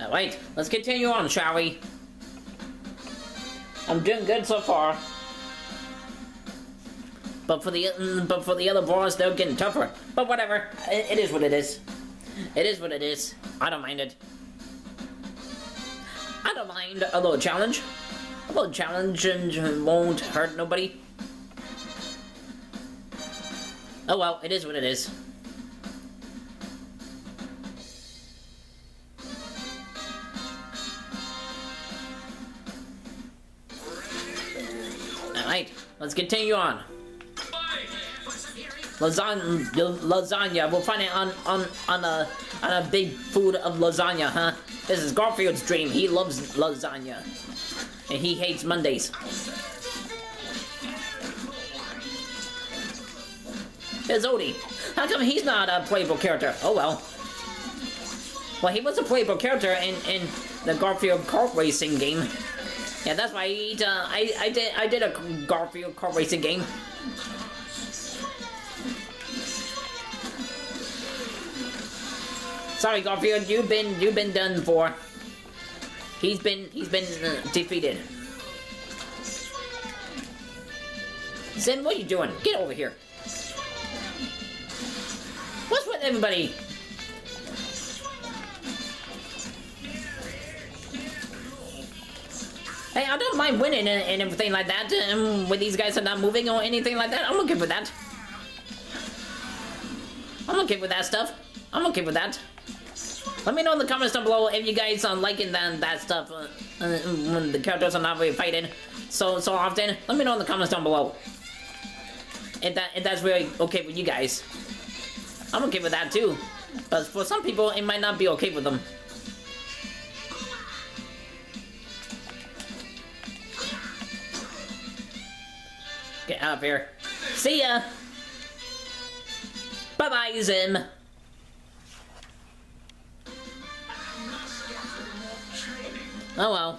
Alright, let's continue on, shall we? I'm doing good so far. But for the mm, but for the other bars, they're getting tougher. But whatever, it, it is what it is. It is what it is. I don't mind it. I don't mind a little challenge. A little challenge and won't hurt nobody. Oh well, it is what it is. Alright, let's continue on. Lasagna, lasagna. We'll find it on on on a on a big food of lasagna, huh? This is Garfield's dream. He loves lasagna, and he hates Mondays. There's Odie. How come he's not a playable character? Oh well. Well, he was a playable character in in the Garfield kart racing game. Yeah, that's why I, uh, I I did I did a Garfield car racing game. Sorry, Garfield, you've been you've been done for. He's been he's been uh, defeated. Zim, what are you doing? Get over here. What's with everybody? Hey, I don't mind winning and, and everything like that. Um, when these guys are not moving or anything like that, I'm okay with that. I'm okay with that stuff. I'm okay with that. Let me know in the comments down below if you guys are liking that, that stuff uh, uh, when the characters are not really fighting so so often. Let me know in the comments down below if that if that's really okay with you guys. I'm okay with that too, but for some people it might not be okay with them. Get out of here. See ya. Bye bye, Zim. Oh well.